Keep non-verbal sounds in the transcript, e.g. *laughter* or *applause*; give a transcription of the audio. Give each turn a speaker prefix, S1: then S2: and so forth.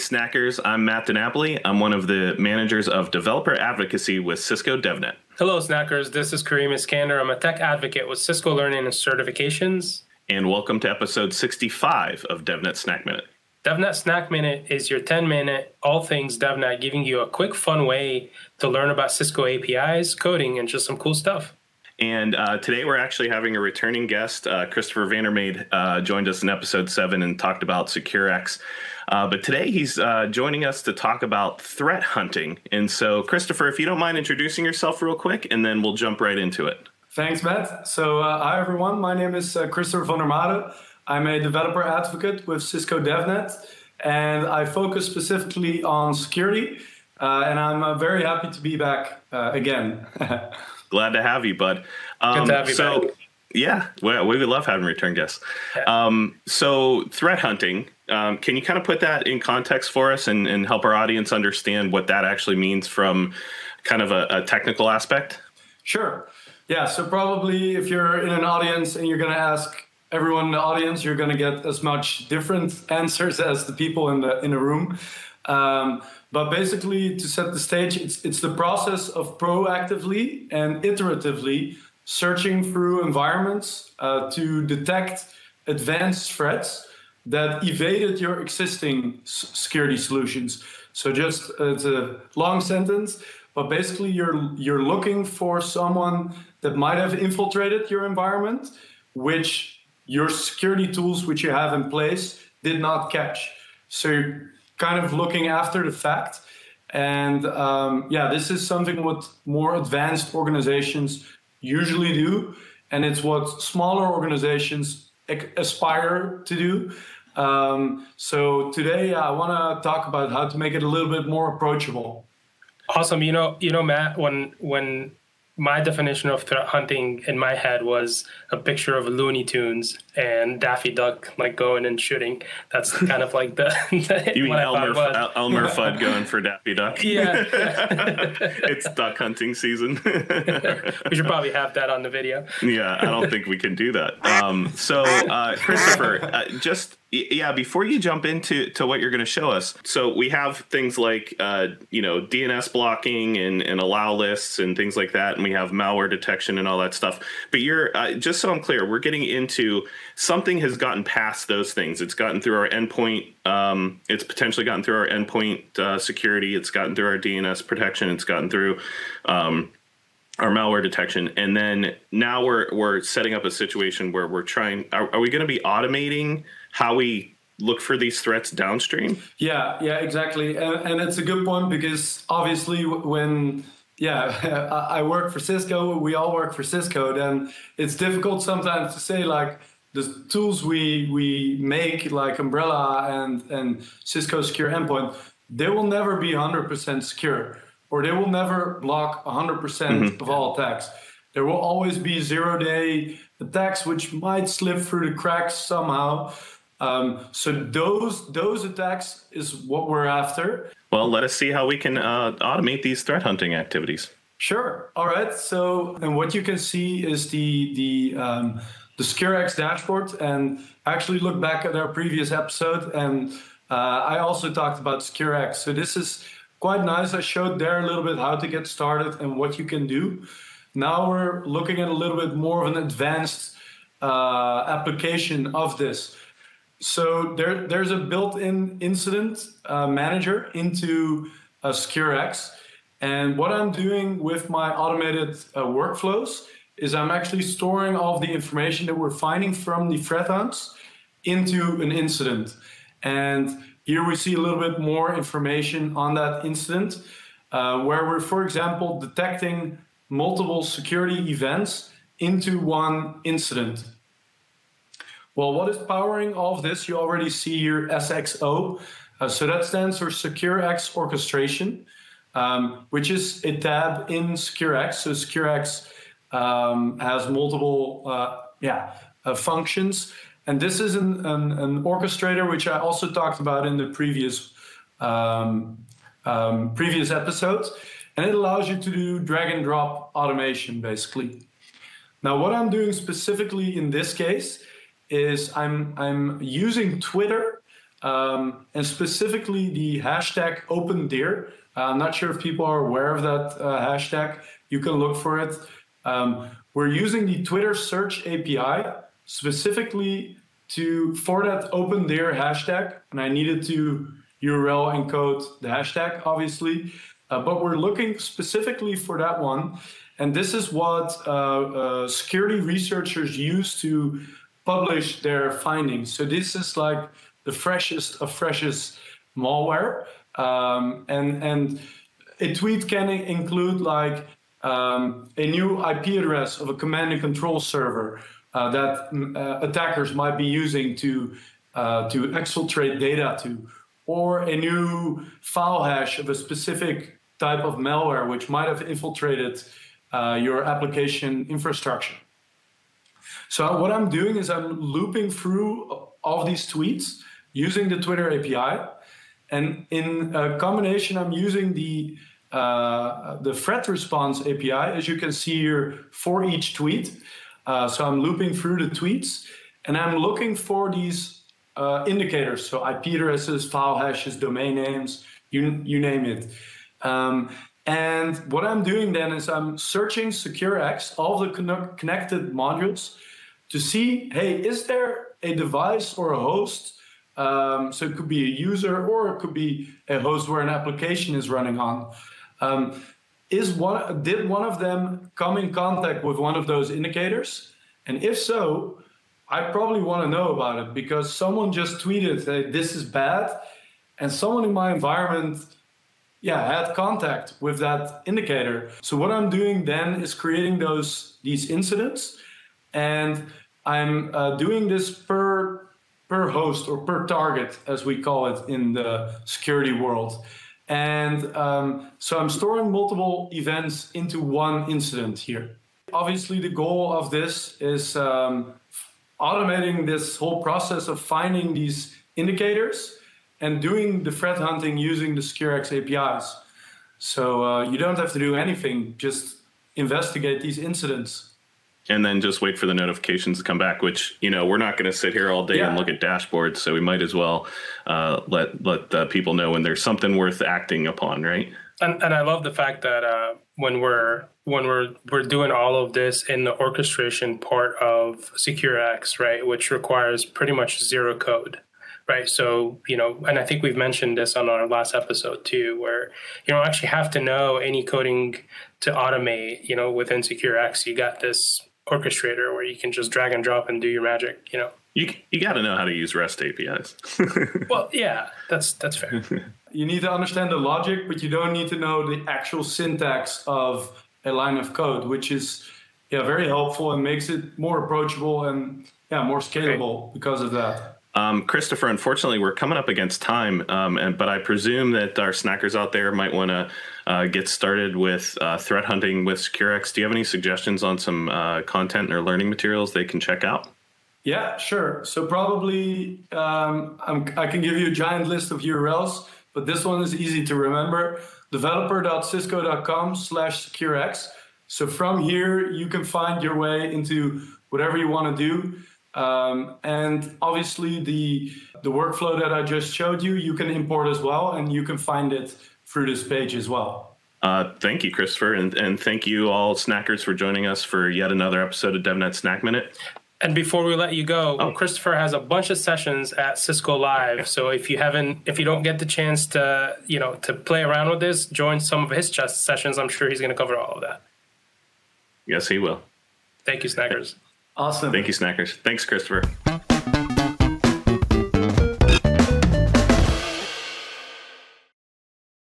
S1: Snackers. I'm Matt DiNapoli. I'm one of the managers of developer advocacy with Cisco DevNet.
S2: Hello, Snackers. This is Kareem Iskander. I'm a tech advocate with Cisco Learning and Certifications.
S1: And welcome to episode 65 of DevNet Snack Minute.
S2: DevNet Snack Minute is your 10 minute all things DevNet, giving you a quick, fun way to learn about Cisco APIs, coding, and just some cool stuff.
S1: And uh, today we're actually having a returning guest. Uh, Christopher van der Made uh, joined us in episode seven and talked about SecureX. Uh, but today he's uh, joining us to talk about threat hunting. And so, Christopher, if you don't mind introducing yourself real quick, and then we'll jump right into it.
S3: Thanks, Matt. So, uh, hi everyone. My name is Christopher van. I'm a developer advocate with Cisco DevNet, and I focus specifically on security. and I'm very happy to be back again. *laughs*
S1: Glad to have you, bud.
S2: Um, Good to have you
S1: so,
S2: back.
S1: Yeah, well, we would love having return guests. Yeah. Um, so, threat hunting, um, can you kind of put that in context for us and, and, help our audience understand what that actually means from kind of a, a technical aspect?
S3: Sure. Yeah, so probably if you're in an audience and you're going to ask everyone in the audience, you're going to get as much different *laughs* answers as the people in the in the room. Um, but basically, to set the stage, it's, it's the process of proactively and iteratively searching through environments uh, to detect advanced threats that evaded your existing security solutions. So just uh, it's a long sentence, but basically you're you're looking for someone that might have infiltrated your environment, which your security tools which you have in place did not catch. So kind of looking after the fact. And um, yeah, this is something what more advanced organizations usually do, and it's what smaller organizations aspire to do. Um, so today, I want to talk about how to make it a little bit more approachable.
S2: Awesome. You know, you know, Matt. When when my definition of threat hunting in my head was a picture of Looney Tunes and Daffy Duck like going and shooting. That's *laughs* kind of like the. *laughs*
S1: the you mean Elmer, F- Elmer *laughs* Fudd going for Daffy Duck?
S2: Yeah.
S1: it's duck hunting season.
S2: we should probably have that on the video.
S1: Yeah, I don't think we can do that. Um, so, uh, Christopher, uh, just yeah before you jump into to what you're going to show us so we have things like uh, you know dns blocking and, and allow lists and things like that and we have malware detection and all that stuff. But you're uh, just so i'm clear we're getting into something has gotten past those things. It's gotten through our endpoint um, it's potentially gotten through our endpoint uh, security it's gotten through our dns protection it's gotten through um, our malware detection and then now we're we're setting up a situation where we're trying are, are we going to be automating how we look for these threats downstream?
S3: Yeah, yeah, exactly. And, and it's a good point because obviously when yeah, *laughs* I work for Cisco, we all work for Cisco, then it's difficult sometimes to say like the tools we we make like Umbrella and and Cisco Secure Endpoint, they will never be 100% secure or they will never block 100% mm hmm of all attacks. There will always be zero day attacks which might slip through the cracks somehow. Um, so those those attacks is what we're after.
S1: Well, let us see how we can uh, automate these threat hunting activities.
S3: Sure. All right. So, and what you can see is the the um, the SecureX dashboard, and actually look back at our previous episode, and uh, I also talked about SecureX. So this is quite nice. I showed there a little bit how to get started and what you can do. Now we're looking at a little bit more of an advanced uh, application of this. So there, there's a built-in incident uh, manager into uh, SecureX. And what I'm doing with my automated uh, workflows is I'm actually storing all of the information that we're finding from the threat hunts into an incident. And here we see a little bit more information on that incident, uh, where we're, for example, detecting multiple security events into one incident. Well, what is powering all of this? You already see here SXO. Uh, so that stands for SecureX Orchestration, um, which is a tab in SecureX. So SecureX um, has multiple uh, yeah, uh, functions. And this is an, an, an, orchestrator, which I also talked about in the previous, um, um previous episodes. And it allows you to do drag and drop automation, basically. Now, what I'm doing specifically in this case is I'm I'm using Twitter um, and specifically the hashtag OpenDir. I'm not sure if people are aware of that uh, hashtag. You can look for it. Um, we're using the Twitter search API specifically to for that open OpenDir hashtag, and I needed to URL encode the hashtag, obviously, uh, but we're looking specifically for that one. And this is what uh, uh, security researchers use to publish their findings. So this is like the freshest of freshest malware. Um, and, and a tweet can include like um, a new IP address of a command and control server uh, that mm, uh, attackers might be using to, uh, to exfiltrate data to, or a new file hash of a specific type of malware which might have infiltrated uh, your application infrastructure. So what I'm doing is I'm looping through all these tweets using the Twitter API. And in a combination, I'm using the uh, the threat response API, as you can see here, for each tweet. Uh, so I'm looping through the tweets, and I'm looking for these uh, indicators, so IP addresses, file hashes, domain names, you, you name it. Um, and what I'm doing then is I'm searching SecureX, all the con connected modules, to see, hey, is there a device or a host? Um, so it could be a user or it could be a host where an application is running on. Um, is one did one of them come in contact with one of those indicators? And if so, I probably want to know about it because someone just tweeted this is bad, and someone in my environment, yeah, had contact with that indicator. So what I'm doing then is creating those these incidents, and I'm uh, doing this per per host or per target, as we call it in the security world. And um, so I'm storing multiple events into one incident here. Obviously, the goal of this is um, automating this whole process of finding these indicators and doing the threat hunting using the SecureX APIs. So uh, you don't have to do anything, just investigate these incidents
S1: and then just wait for the notifications to come back. Which you know we're not going to sit here all day yeah. and look at dashboards, so we might as well uh, let let uh, people know when there's something worth acting upon, right?
S2: And and I love the fact that uh, when we're when we're we're doing all of this in the orchestration part of SecureX, right, which requires pretty much zero code right? So, you know, and I think we've mentioned this on our last episode too, where you don't actually have to know any coding to automate, you know, within SecureX. You got this orchestrator where you can just drag and drop and do your magic, you know.
S1: You you got to know how to use REST APIs. *laughs*
S2: well, yeah, that's that's fair. *laughs*
S3: you need to understand the logic, but you don't need to know the actual syntax of a line of code, which is yeah very helpful and makes it more approachable and yeah more scalable okay. because of that.
S1: Um, Christopher, unfortunately, we're coming up against time, um, and, but I presume that our snackers out there might want to uh, get started with uh, threat hunting with SecureX. Do you have any suggestions on some uh, content or learning materials they can check out?
S3: Yeah, sure. So probably um, i can give you a giant list of URLs, but this one is easy to remember: developer.cisco.com slash SecureX. So from here, you can find your way into whatever you want to do. Um, and obviously the the workflow that I just showed you, you can import as well, and you can find it through this page as well.
S1: Uh, thank you, Christopher, and, and thank you all snackers for joining us for yet another episode of DevNet Snack Minute.
S2: And before we let you go, oh. Christopher has a bunch of sessions at Cisco Live. So if you haven't, if you don't get the chance to, you know, to play around with this, join some of his sessions. I'm sure he's going to cover all of that.
S1: Yes, he will.
S2: Thank you, snackers.
S3: Awesome.
S1: Thank you, snackers. Thanks, Christopher.